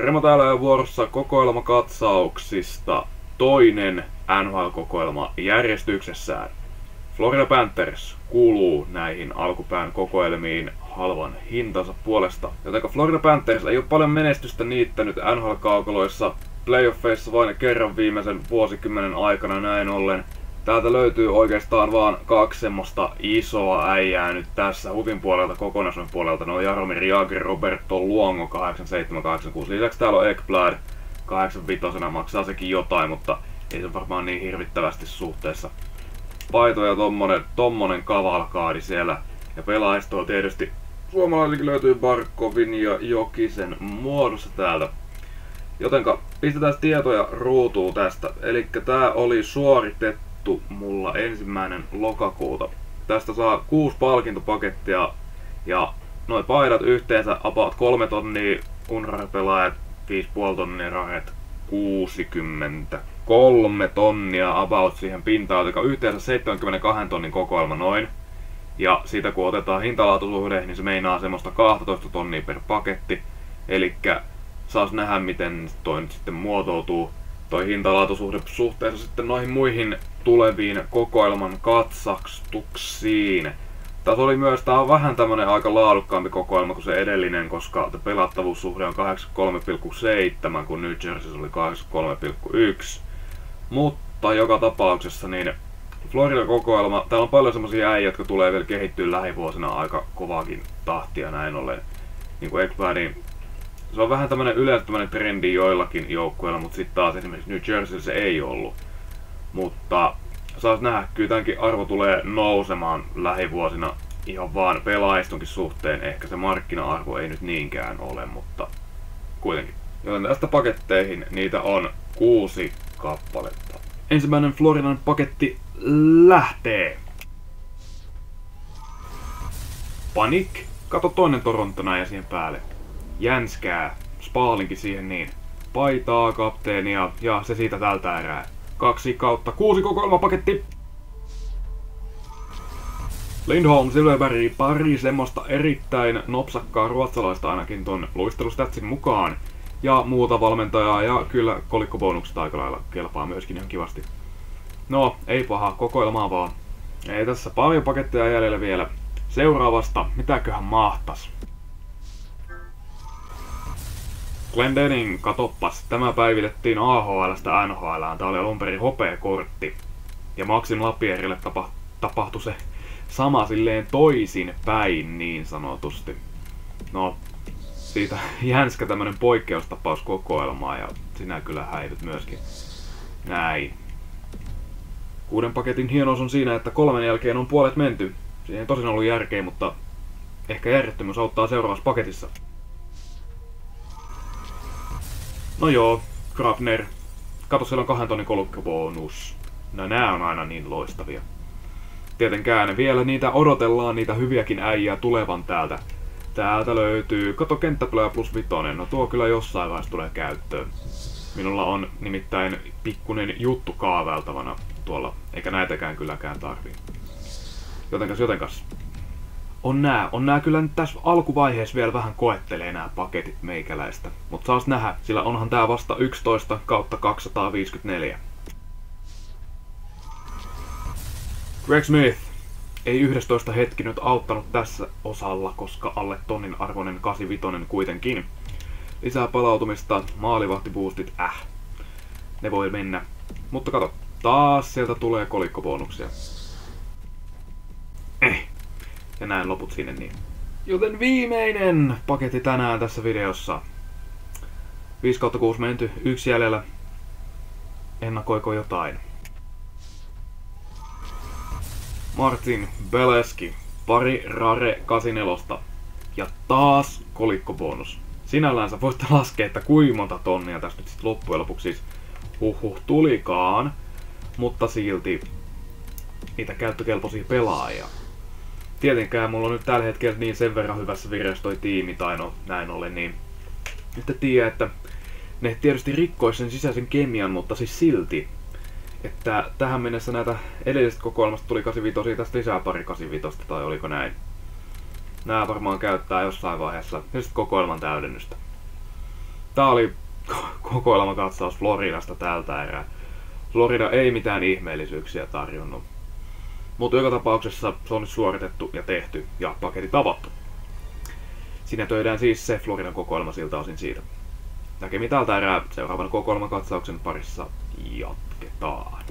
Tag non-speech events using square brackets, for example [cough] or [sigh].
Remo täällä jo vuorossa kokoelmakatsauksista toinen NHL-kokoelma järjestyksessään. Florida Panthers kuuluu näihin alkupään kokoelmiin halvan hintansa puolesta. Jotenka Florida Panthers ei ole paljon menestystä niittänyt NHL-kaukoloissa playoffeissa vain kerran viimeisen vuosikymmenen aikana näin ollen. Täältä löytyy oikeastaan vaan kaksi semmoista isoa äijää nyt tässä Hutin puolelta, kokonaisuuden puolelta. Ne on Jaromir Jagr, Roberto Luongo 8786. Lisäksi täällä on Ekblad 85 maksaa sekin jotain, mutta ei se varmaan niin hirvittävästi suhteessa. Paito ja tommonen, tommonen kavalkaadi siellä. Ja pelaajistoa tietysti suomalaisikin löytyy Barkovin ja Jokisen muodossa täältä. Jotenka pistetään tietoja ruutuun tästä. Eli tää oli suoritettu juttu mulla ensimmäinen lokakuuta. Tästä saa kuusi palkintopakettia ja noin paidat yhteensä about kolme tonnia, unrar-pelaajat 5,5 tonnia, rahet 63 tonnia about siihen pintaan, eli yhteensä 72 tonnin kokoelma noin. Ja siitä kun otetaan hintalaatusuhde, niin se meinaa semmoista 12 tonnia per paketti. Eli saas nähdä miten toi nyt sitten muotoutuu toi hintalaatusuhde suhteessa sitten noihin muihin tuleviin kokoelman katsastuksiin. Tässä oli myös, tää on vähän tämmönen aika laadukkaampi kokoelma kuin se edellinen, koska pelattavuussuhde on 83,7, kun New Jersey oli 83,1. Mutta joka tapauksessa niin Florida kokoelma, täällä on paljon semmosia äijä, jotka tulee vielä kehittyä lähivuosina aika kovaakin tahtia näin ollen. Niin kuin Ekbladin se on vähän tämmönen yleensä trendi joillakin joukkueilla, mutta sitten taas esimerkiksi New Jersey se ei ollut. Mutta saas nähdä, kyllä tämänkin arvo tulee nousemaan lähivuosina ihan vaan pelaajistonkin suhteen. Ehkä se markkina-arvo ei nyt niinkään ole, mutta kuitenkin. Joten tästä paketteihin niitä on kuusi kappaletta. Ensimmäinen Floridan paketti lähtee. Panik. Kato toinen Torontona ja siihen päälle jänskää, spaalinkin siihen niin. Paitaa, kapteenia ja se siitä tältä erää. Kaksi kautta kuusi kokoelmapaketti. Lindholm, Silverberg, pari semmoista erittäin nopsakkaa ruotsalaista ainakin ton luistelustatsin mukaan. Ja muuta valmentajaa ja kyllä kolikkobonukset aika lailla kelpaa myöskin ihan kivasti. No, ei paha, kokoelmaa vaan. Ei tässä paljon paketteja jäljellä vielä. Seuraavasta, mitäköhän mahtas? Glendening, katoppas, tämä päivitettiin AHLstä NHL. Tämä oli alun perin hopeakortti. Ja Maxim Lapierille tapa, tapahtui se sama silleen toisin päin niin sanotusti. No, siitä [laughs] jänskä tämmönen poikkeustapaus kokoelmaa ja sinä kyllä häivyt myöskin. Näin. Kuuden paketin hienous on siinä, että kolmen jälkeen on puolet menty. Siihen tosin ollut järkeä, mutta ehkä järjettömyys auttaa seuraavassa paketissa. No joo, Grafner. Kato, siellä on kahden tonnin kolukkobonus. No nää on aina niin loistavia. Tietenkään vielä niitä odotellaan, niitä hyviäkin äijää tulevan täältä. Täältä löytyy, kato kenttäpelaaja plus vitonen, no tuo kyllä jossain vaiheessa tulee käyttöön. Minulla on nimittäin pikkunen juttu kaaveltavana tuolla, eikä näitäkään kylläkään tarvii. Jotenkas, jotenkas on nää, on nää kyllä nyt tässä alkuvaiheessa vielä vähän koettelee nämä paketit meikäläistä. Mutta saas nähdä, sillä onhan tää vasta 11 kautta 254. Greg Smith ei 11 hetki nyt auttanut tässä osalla, koska alle tonnin arvoinen 85 kuitenkin. Lisää palautumista, maalivahtiboostit, äh. Ne voi mennä. Mutta kato, taas sieltä tulee kolikkobonuksia. Ja näin loput sinne niin. Joten viimeinen paketti tänään tässä videossa. 5 kautta 6 menty, yksi jäljellä. Ennakoiko jotain? Martin Beleski, pari Rare 84 ja taas kolikkobonus. Sinällään sä voitte laskea, että kuinka monta tonnia tästä nyt sit loppujen lopuksi siis huhhuh tulikaan, mutta silti niitä käyttökelpoisia pelaajia tietenkään mulla on nyt tällä hetkellä niin sen verran hyvässä vireessä toi tiimi, tai no näin ollen, niin että tiedä, että ne tietysti rikkois sen sisäisen kemian, mutta siis silti, että tähän mennessä näitä edellisestä kokoelmasta tuli 85, tästä lisää pari 85, tai oliko näin. Nää varmaan käyttää jossain vaiheessa sitten kokoelman täydennystä. tää oli kokoelmakatsaus Floridasta tältä erää. Florida ei mitään ihmeellisyyksiä tarjonnut. Mutta joka tapauksessa se on nyt suoritettu ja tehty ja paketit avattu. Siinä töidään siis se Floridan kokoelma siltä osin siitä. Näkemi tältä erää seuraavan kokoelmakatsauksen parissa jatketaan.